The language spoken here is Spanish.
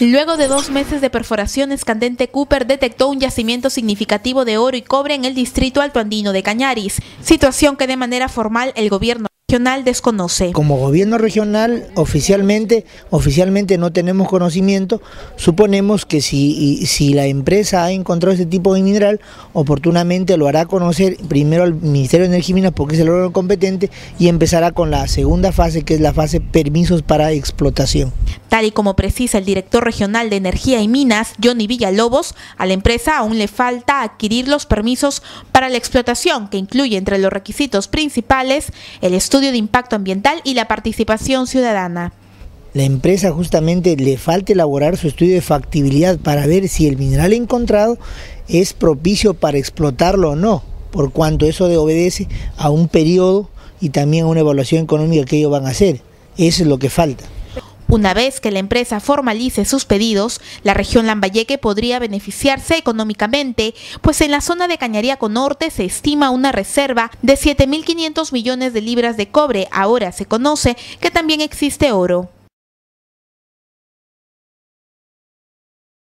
Luego de dos meses de perforaciones, Candente Cooper detectó un yacimiento significativo de oro y cobre en el distrito altoandino de Cañaris, situación que de manera formal el gobierno desconoce. Como gobierno regional, oficialmente, oficialmente no tenemos conocimiento. Suponemos que si, si la empresa ha encontrado ese tipo de mineral, oportunamente lo hará conocer primero al Ministerio de Energía y Minas porque es el órgano competente y empezará con la segunda fase, que es la fase permisos para explotación. Tal y como precisa el director regional de Energía y Minas, Johnny Villalobos, a la empresa aún le falta adquirir los permisos para la explotación, que incluye entre los requisitos principales el estudio de impacto ambiental y la participación ciudadana. La empresa justamente le falta elaborar su estudio de factibilidad para ver si el mineral encontrado es propicio para explotarlo o no, por cuanto eso obedece a un periodo y también a una evaluación económica que ellos van a hacer. Eso es lo que falta. Una vez que la empresa formalice sus pedidos, la región Lambayeque podría beneficiarse económicamente, pues en la zona de Cañariaco Norte se estima una reserva de 7.500 millones de libras de cobre. Ahora se conoce que también existe oro.